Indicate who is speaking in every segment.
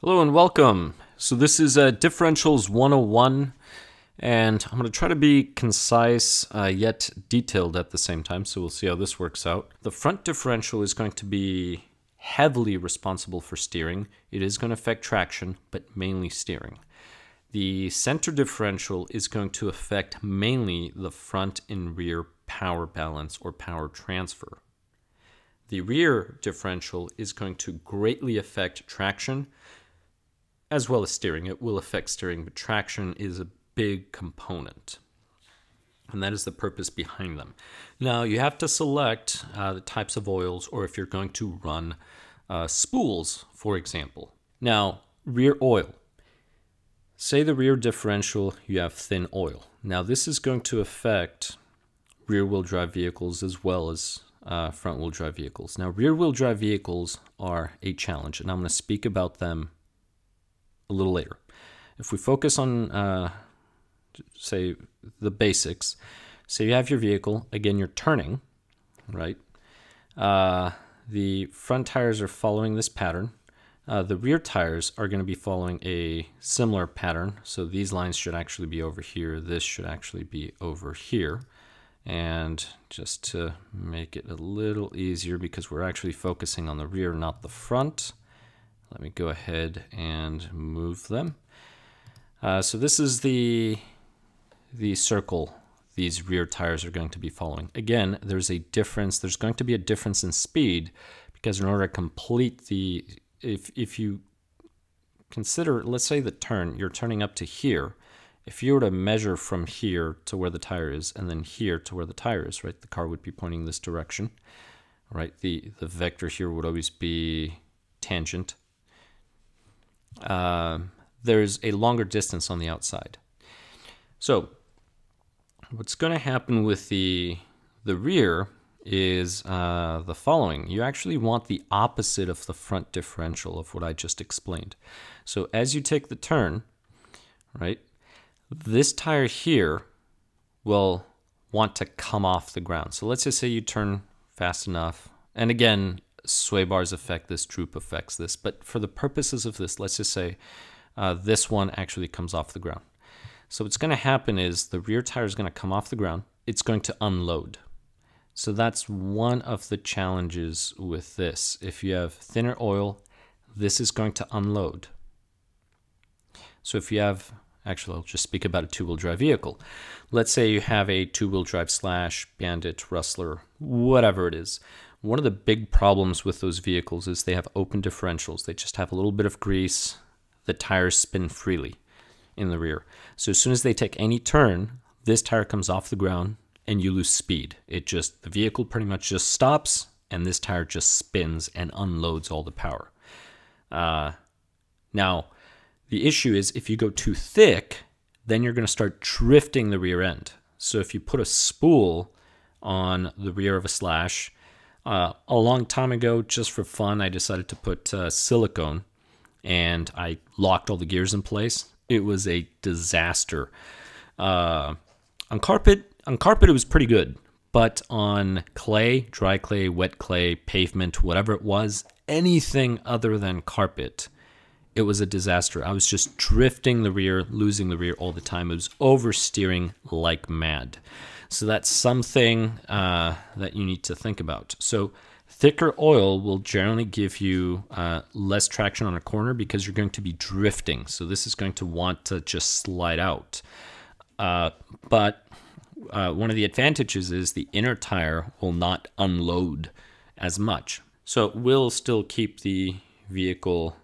Speaker 1: Hello and welcome. So this is uh, Differentials 101, and I'm going to try to be concise uh, yet detailed at the same time, so we'll see how this works out. The front differential is going to be heavily responsible for steering. It is going to affect traction, but mainly steering. The center differential is going to affect mainly the front and rear power balance or power transfer. The rear differential is going to greatly affect traction as well as steering. It will affect steering, but traction is a big component. And that is the purpose behind them. Now, you have to select uh, the types of oils, or if you're going to run uh, spools, for example. Now, rear oil. Say the rear differential, you have thin oil. Now, this is going to affect rear wheel drive vehicles as well as uh, front wheel drive vehicles. Now, rear wheel drive vehicles are a challenge, and I'm going to speak about them a little later. If we focus on, uh, say, the basics, So you have your vehicle, again, you're turning, right? Uh, the front tires are following this pattern. Uh, the rear tires are going to be following a similar pattern. So these lines should actually be over here. This should actually be over here. And just to make it a little easier because we're actually focusing on the rear, not the front, let me go ahead and move them. Uh, so this is the, the circle these rear tires are going to be following. Again, there's a difference. There's going to be a difference in speed because in order to complete the, if, if you consider, let's say the turn, you're turning up to here. If you were to measure from here to where the tire is and then here to where the tire is, right, the car would be pointing this direction, right? The, the vector here would always be tangent uh, there's a longer distance on the outside. So what's going to happen with the the rear is uh, the following. You actually want the opposite of the front differential of what I just explained. So as you take the turn, right, this tire here will want to come off the ground. So let's just say you turn fast enough. And again, sway bars affect this, droop affects this. But for the purposes of this, let's just say uh, this one actually comes off the ground. So what's going to happen is the rear tire is going to come off the ground. It's going to unload. So that's one of the challenges with this. If you have thinner oil, this is going to unload. So if you have, actually, I'll just speak about a two-wheel drive vehicle. Let's say you have a two-wheel drive slash, bandit, rustler, whatever it is. One of the big problems with those vehicles is they have open differentials. They just have a little bit of grease. The tires spin freely in the rear. So as soon as they take any turn, this tire comes off the ground and you lose speed. It just, the vehicle pretty much just stops and this tire just spins and unloads all the power. Uh, now, the issue is if you go too thick, then you're going to start drifting the rear end. So if you put a spool on the rear of a slash, uh, a long time ago, just for fun, I decided to put uh, silicone and I locked all the gears in place. It was a disaster. Uh, on carpet, on carpet it was pretty good, but on clay, dry clay, wet clay, pavement, whatever it was, anything other than carpet, it was a disaster. I was just drifting the rear, losing the rear all the time. It was oversteering like mad. So that's something uh, that you need to think about. So thicker oil will generally give you uh, less traction on a corner because you're going to be drifting. So this is going to want to just slide out. Uh, but uh, one of the advantages is the inner tire will not unload as much. So it will still keep the vehicle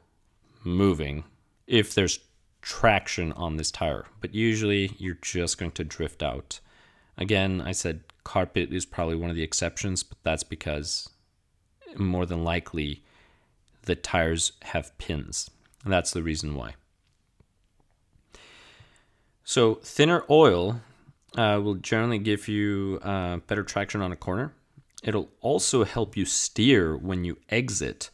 Speaker 1: moving if there's traction on this tire. But usually you're just going to drift out. Again, I said carpet is probably one of the exceptions, but that's because more than likely the tires have pins. And that's the reason why. So, thinner oil uh, will generally give you uh, better traction on a corner. It'll also help you steer when you exit.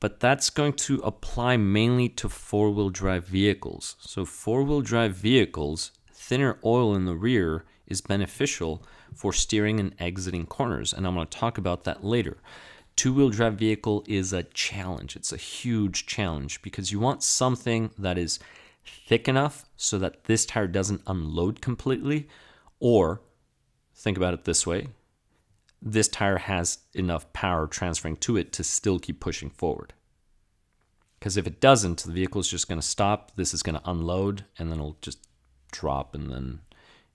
Speaker 1: but that's going to apply mainly to four wheel drive vehicles. So, four wheel drive vehicles, thinner oil in the rear is beneficial for steering and exiting corners, and I'm going to talk about that later. Two wheel drive vehicle is a challenge, it's a huge challenge because you want something that is thick enough so that this tire doesn't unload completely, or think about it this way this tire has enough power transferring to it to still keep pushing forward. Because if it doesn't, the vehicle is just going to stop. This is going to unload, and then it'll just drop and then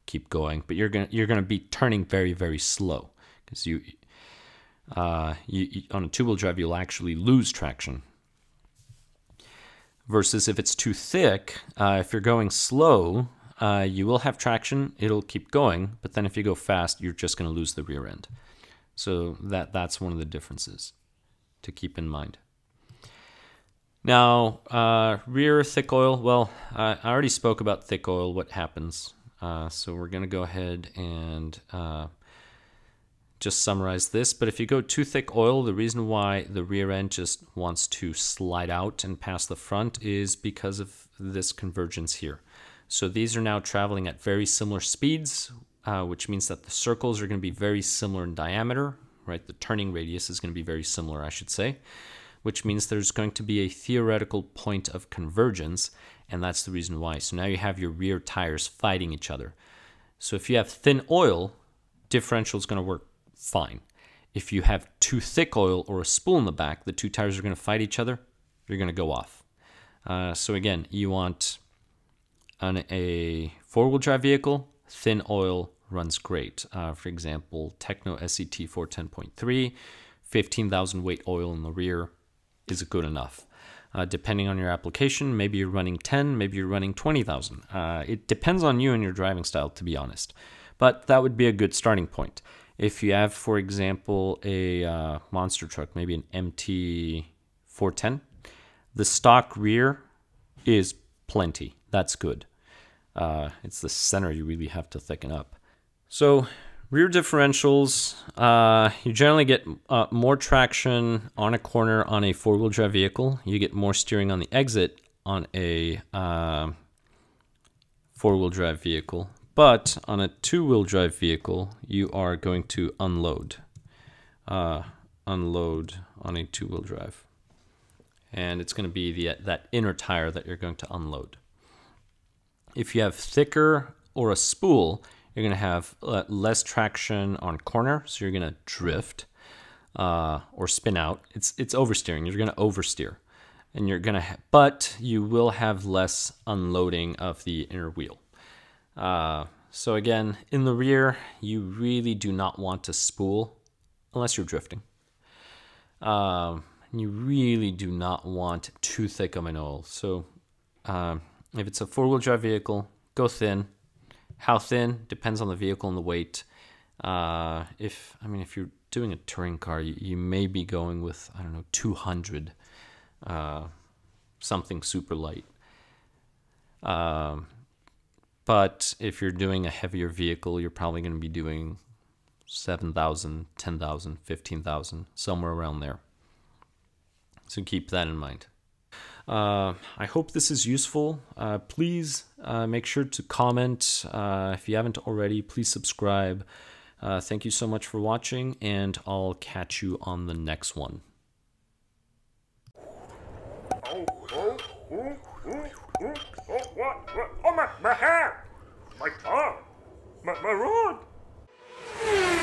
Speaker 1: keep going. But you're going you're going to be turning very very slow because you, uh, you, you on a two wheel drive you'll actually lose traction. Versus if it's too thick, uh, if you're going slow, uh, you will have traction. It'll keep going. But then if you go fast, you're just going to lose the rear end. So that that's one of the differences to keep in mind. Now, uh, rear thick oil. Well, I already spoke about thick oil. What happens? Uh, so we're going to go ahead and uh, just summarize this. But if you go too thick oil, the reason why the rear end just wants to slide out and pass the front is because of this convergence here. So these are now traveling at very similar speeds uh, which means that the circles are going to be very similar in diameter, right? The turning radius is going to be very similar, I should say, which means there's going to be a theoretical point of convergence, and that's the reason why. So now you have your rear tires fighting each other. So if you have thin oil, differential is going to work fine. If you have too thick oil or a spool in the back, the two tires are going to fight each other. You're going to go off. Uh, so again, you want on a four-wheel drive vehicle, thin oil, runs great. Uh, for example, Tekno SCT 410.3, 15,000 weight oil in the rear is good enough. Uh, depending on your application, maybe you're running 10, maybe you're running 20,000. Uh, it depends on you and your driving style, to be honest. But that would be a good starting point. If you have, for example, a uh, monster truck, maybe an MT 410, the stock rear is plenty. That's good. Uh, it's the center you really have to thicken up. So rear differentials, uh, you generally get uh, more traction on a corner on a four-wheel drive vehicle. You get more steering on the exit on a uh, four-wheel drive vehicle. But on a two-wheel drive vehicle, you are going to unload. Uh, unload on a two-wheel drive. And it's going to be the, that inner tire that you're going to unload. If you have thicker or a spool, you're going to have uh, less traction on corner, so you're going to drift uh, or spin out. It's it's oversteering. You're going to oversteer, and you're going to, but you will have less unloading of the inner wheel. Uh, so again, in the rear, you really do not want to spool unless you're drifting. Um, you really do not want too thick of an oil. So um, if it's a four-wheel drive vehicle, go thin how thin depends on the vehicle and the weight. Uh, if I mean, if you're doing a touring car, you, you may be going with I don't know 200, uh, something super light. Um, but if you're doing a heavier vehicle, you're probably going to be doing 7,000, 10,000, 15,000, somewhere around there. So keep that in mind. Uh, I hope this is useful. Uh, please uh, make sure to comment. Uh, if you haven't already, please subscribe. Uh, thank you so much for watching, and I'll catch you on the next one.
Speaker 2: My, my hat! My car! My, my rod!